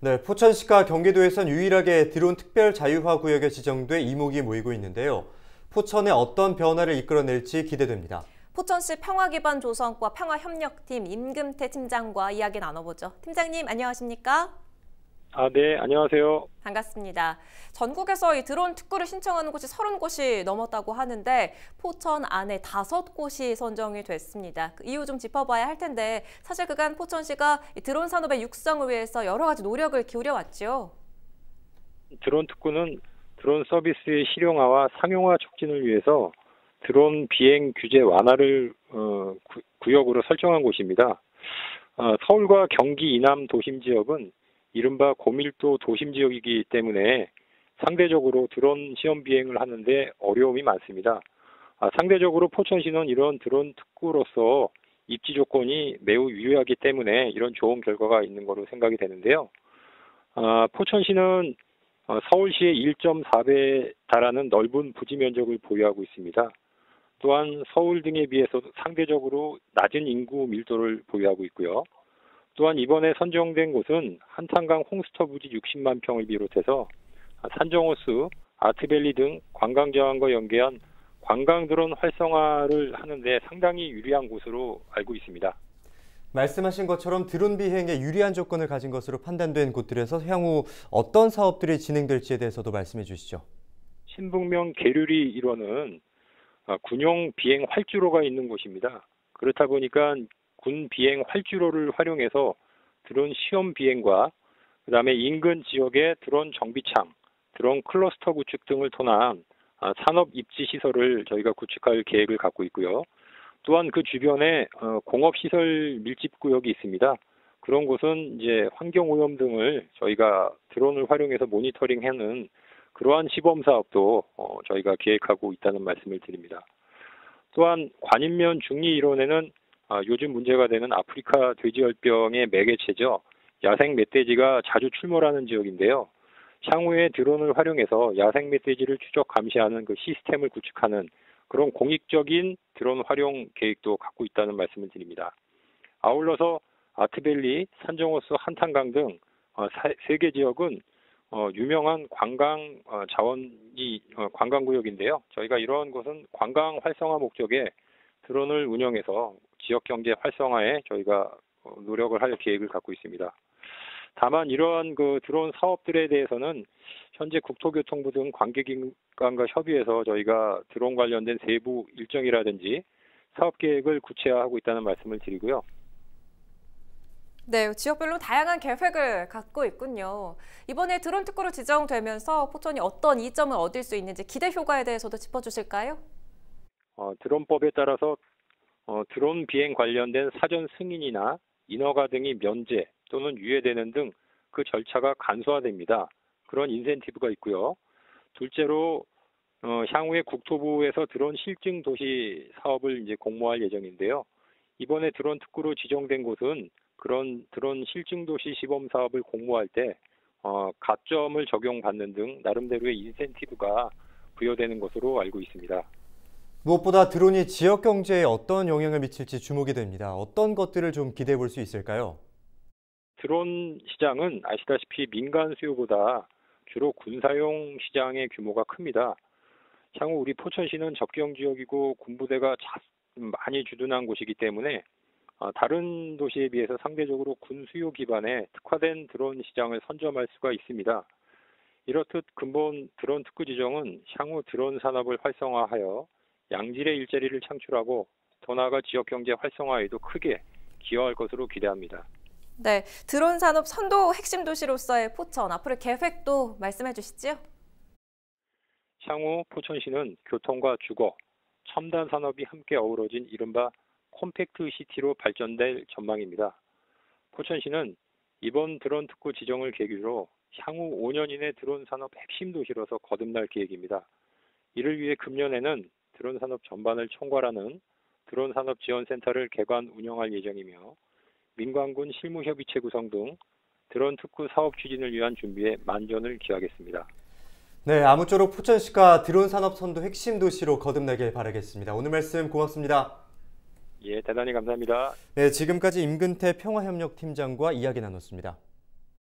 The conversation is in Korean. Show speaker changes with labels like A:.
A: 네, 포천시가 경기도에선 유일하게 드론 특별 자유화 구역에 지정돼 이목이 모이고 있는데요. 포천에 어떤 변화를 이끌어낼지 기대됩니다.
B: 포천시 평화기반 조성과 평화협력팀 임금태 팀장과 이야기 나눠보죠. 팀장님 안녕하십니까?
C: 아, 네, 안녕하세요.
B: 반갑습니다. 전국에서 이 드론 특구를 신청하는 곳이 30곳이 넘었다고 하는데 포천 안에 다섯 곳이 선정이 됐습니다. 그 이유 좀 짚어봐야 할 텐데 사실 그간 포천시가 드론 산업의 육성을 위해서 여러 가지 노력을 기울여 왔죠.
C: 드론 특구는 드론 서비스의 실용화와 상용화 촉진을 위해서 드론 비행 규제 완화를 어, 구, 역으로 설정한 곳입니다. 어, 서울과 경기 이남 도심 지역은 이른바 고밀도 도심 지역이기 때문에 상대적으로 드론 시험 비행을 하는데 어려움이 많습니다. 아, 상대적으로 포천시는 이런 드론 특구로서 입지 조건이 매우 유리하기 때문에 이런 좋은 결과가 있는 거로 생각이 되는데요. 아, 포천시는 어, 서울시의 1.4배에 달하는 넓은 부지 면적을 보유하고 있습니다. 또한 서울 등에 비해서 상대적으로 낮은 인구 밀도를 보유하고 있고요. 또한 이번에 선정된 곳은 한탄강 홍스터 부지 60만 평을 비롯해서 산정호수, 아트밸리 등 관광 자원과 연계한 관광 드론 활성화를 하는데 상당히 유리한 곳으로 알고 있습니다.
A: 말씀하신 것처럼 드론 비행에 유리한 조건을 가진 것으로 판단된 곳들에서 향후 어떤 사업들이 진행될지에 대해서도 말씀해 주시죠.
C: 신북명 계류리 일원은 군용 비행 활주로가 있는 곳입니다. 그렇다 보니까 군 비행 활주로를 활용해서 드론 시험 비행과 그다음에 인근 지역의 드론 정비창, 드론 클러스터 구축 등을 통한 아, 산업 입지 시설을 저희가 구축할 계획을 갖고 있고요. 또한 그 주변에 어, 공업 시설 밀집 구역이 있습니다. 그런 곳은 이제 환경 오염 등을 저희가 드론을 활용해서 모니터링하는 그러한 시범 사업도 어, 저희가 계획하고 있다는 말씀을 드립니다. 또한 관인면 중리 이론에는 아, 요즘 문제가 되는 아프리카 돼지열병의 매개체죠. 야생 멧돼지가 자주 출몰하는 지역인데요. 향후에 드론을 활용해서 야생 멧돼지를 추적 감시하는 그 시스템을 구축하는 그런 공익적인 드론 활용 계획도 갖고 있다는 말씀을 드립니다. 아울러서 아트밸리, 산정호수, 한탄강 등 어, 세개 지역은 어, 유명한 관광 어, 자원이 관광 구역인데요. 저희가 이러한 곳은 관광 활성화 목적에 드론을 운영해서 지역 경제 활성화에 저희가 어, 노력을 할 계획을 갖고 있습니다. 다만 이러한 그 드론 사업들에 대해서는 현재 국토교통부 등 관계기관과 협의해서 저희가 드론 관련된 세부 일정이라든지 사업 계획을 구체화하고 있다는 말씀을 드리고요.
B: 네, 지역별로 다양한 계획을 갖고 있군요. 이번에 드론 특구로 지정되면서 포천이 어떤 이점을 얻을 수 있는지 기대 효과에 대해서도 짚어주실까요?
C: 어, 드론법에 따라서 어, 드론 비행 관련된 사전 승인이나 인허가 등이 면제 또는 유예되는 등 그 절차가 간소화됩니다. 그런 인센티브가 있고요. 둘째로 어, 향후에 국토부에서 드론 실증 도시 사업을 이제 공모할 예정인데요. 이번에 드론 특구로 지정된 곳은 그런 드론 실증 도시 시범 사업을 공모할 때 어, 가점을 적용받는 등 나름대로의 인센티브가 부여되는 것으로 알고 있습니다.
A: 무엇보다 드론이 지역 경제에 어떤 영향을 미칠지 주목이 됩니다. 어떤 것들을 좀 기대해 볼 수 있을까요?
C: 드론 시장은 아시다시피 민간 수요보다 주로 군사용 시장의 규모가 큽니다. 향후 우리 포천시는 접경 지역이고 군부대가 많이 주둔한 곳이기 때문에 어, 다른 도시에 비해서 상대적으로 군 수요 기반의 특화된 드론 시장을 선점할 수가 있습니다. 이렇듯 근본 드론 특구 지정은 향후 드론 산업을 활성화하여 양질의 일자리를 창출하고 더 나아가 지역 경제 활성화에도 크게 기여할 것으로 기대합니다.
B: 네, 드론 산업 선도 핵심 도시로서의 포천 앞으로 계획도 말씀해 주시죠.
C: 향후 포천시는 교통과 주거, 첨단 산업이 함께 어우러진 이른바 콤팩트 시티로 발전될 전망입니다. 포천시는 이번 드론 특구 지정을 계기로 향후 5년 이내 드론 산업 핵심 도시로서 거듭날 계획입니다. 이를 위해 금년에는 드론 산업 전반을 총괄하는 드론 산업 지원센터를 개관 운영할 예정이며 민관군 실무협의체 구성 등 드론 특구 사업 추진을 위한 준비에 만전을 기하겠습니다.
A: 네, 아무쪼록 포천시가 드론 산업 선도 핵심 도시로 거듭나길 바라겠습니다. 오늘 말씀 고맙습니다.
C: 예, 대단히 감사합니다.
A: 네, 지금까지 임근태 평화협력팀장과 이야기 나눴습니다.